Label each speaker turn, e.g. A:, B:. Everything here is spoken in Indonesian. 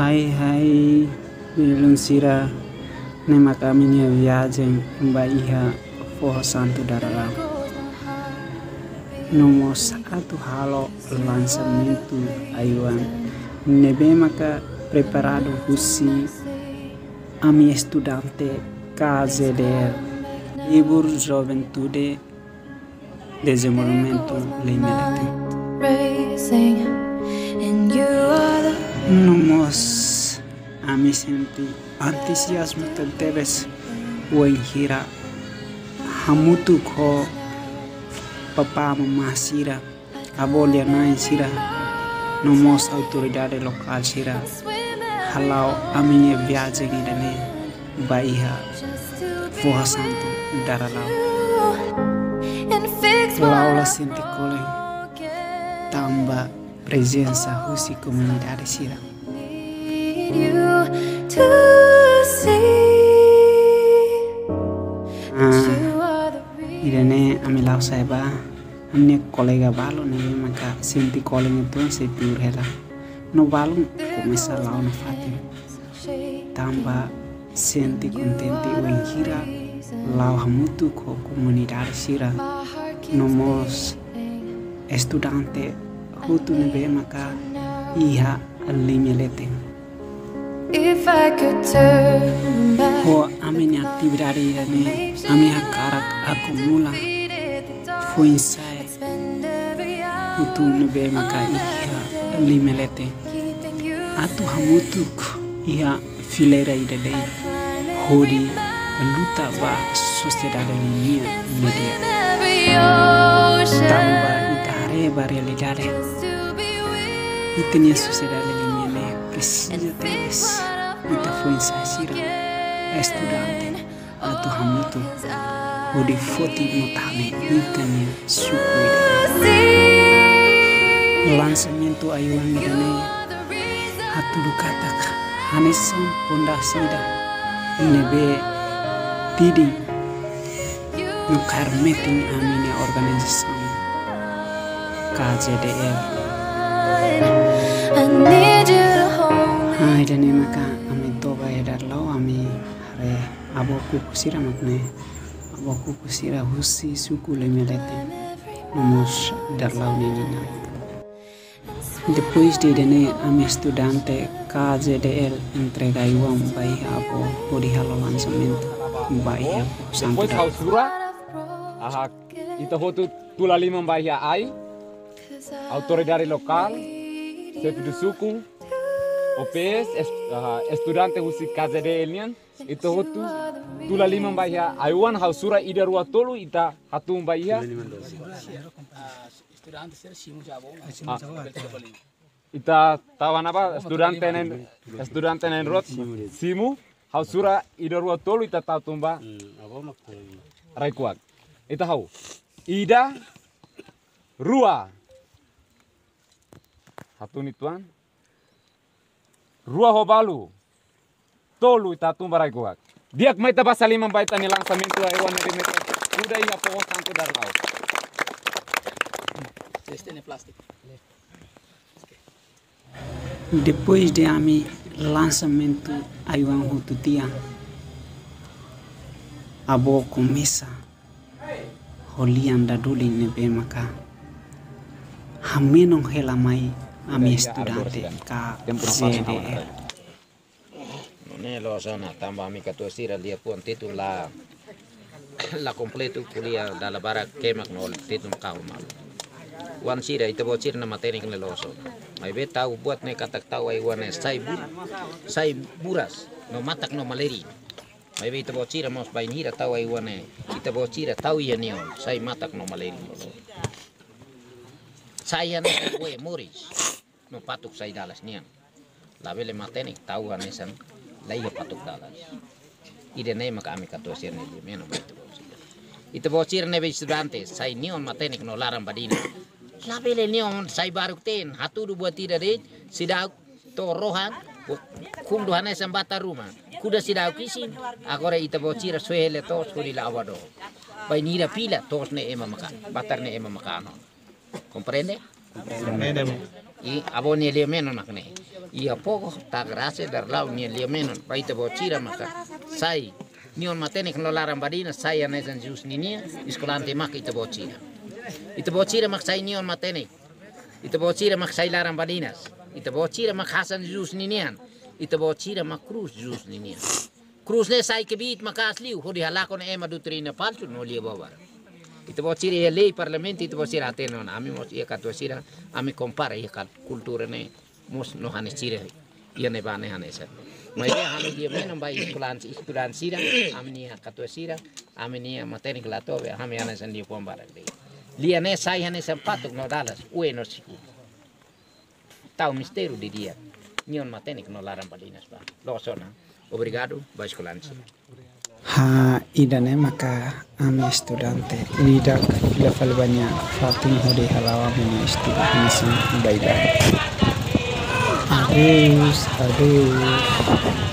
A: Hai hai Bilung sira. Nema kami nia viagem Mba iha Forro Santo Dararau Nomo satu halo lançamento ayuan. Nebe maka preparado husi Ami estudante KZDR Ibur Juventude Desenvolvimento Limelete Senti entusiasmo teves Wenhira Hamutu ko Papa mama sira Abolia nai sira Nomos autoridade lokal sira Halau aminye viagem idane Bahia
B: just to be
A: Forra Santo Daralau Laula
B: I
A: senti koleng
B: forget.
A: Tamba presença husi comunidade sira Idane amilau saiba Amne kolega balo ne maka senti koleng itu se piur hela No balo começa lau na fatim Tamba senti contente wenhira Lau hamutu ko comunidade sira. Nomos
B: beating.
A: estudante hutu be maka Iha alimelete
B: If I could turn back
A: Ho amene atividade idane Ami hakarak akumula
B: beat at the dark
A: Foi inside.
B: Spend every hour
A: hutu ne be maka Iha alimelete
B: keeping you
A: atu hamutuk ia fileira ida dei. Hodi luta ba sociedade media tamba itare ba realidade itenia sociedade minha ne precisa foi ensasira estudante atu hamutu hodi foti notame itenia suku ida
B: see
A: lançamento ayuan ida ne
B: the reason
A: hatu lukatak hanesam pondasida nebe tidi. Karmeting amine organisation KJDL
B: I need you to hold me.
A: Hai dane maka toba edar lau ami hare aboku kusira aboku kusira husi suku lemelete nomos dar lau nenina Depois de dane ami estudante KJDL entrega iwam bai abo hodi halo lançamento bai abo santo
C: Depois
A: dar
C: hausura, aha, ita hotu tula lima bahia ai, autoridade chefe do suku, Aha, estudante husi KZD elian, ita hotu tula lima bahia aiwan hausura ida rua tolu ita hatum bahia. Ah, ita tawan apa estudante nen estudante nen rot simu hausura ida rua tolu ita tatumba raikuak ita hau ida rua. Hatun ituan rua hobalu tolu ita tumba raikuak diak mai ta basa lima baita ni lançamento ai wan ni metro kuda ia pohon santo dar lau
A: Depois de ami lançamento hututia abo começa. Holian da duli nebe maka hamenong hela mai ami estudante ka ZDR
D: Ne lo sana tambah mi katu sira dia pun titu la la completo kuliah dalla bara kemak nol titu kau mal. Wan sira itu buat sira nama teknik le loso. Mai be tahu buat ne katak tahu ai wan sai bu sai buras no matak no maleri. Mai be itu buat sira mos bain hira tahu ai wan kita buat sira tahu ya nion sai matak no maleri. Saya ne we moris no patuk sai dalas nian. La bele matenik tahu anesan lai patuk dalas. Ide ne maka ami katu sir ne meno itu. Itu bosir ne be studante sai nion matenik no laram badina. La bele nion sai baruk ten hatu du buat tidak de sidak to rohan kum do hane sambata rumah. Kuda sidak kisin agora ita bosir suele tos kuri la awado. Bai nira pila tos ne ema maka batar ne ema maka no. Comprende? I abo ni lia menon makne i a poco ta gracia dar lau ni lia menon pai te bocira maka sai ni on matene kno laran badina sai ane san jus ni nia iskolante mak i te bocira i te bocira mak sai ni on matene i te bocira mak sai laran badinas i te bocira mak hasan jus ni nian i te bocira mak cruz jus ni nian cruz ne sai ke bit mak asliu hodi halakon ema dutrina palsu no lia babar Ito bo sira ia lei parlamenti ito bo sira ateno na ami mos ia katua sira ami compara ia kal kultura ne mos no hane sira ia ne bane hane sa. Ma ia hane dia menon bai iskulan iskulan sira ami nia katua sira ami nia mateni klato be ami hane san dia pom barak dei. Lia ne sai hane san no dalas ue no siku. Tau misteru di dia. Nion mateni no laran palinas ba. Lo. Obrigado, iskulan sira.
A: Ha idane maka ame estudante lidak level banyak fatin hodi halawa mini misi baida aduh aduh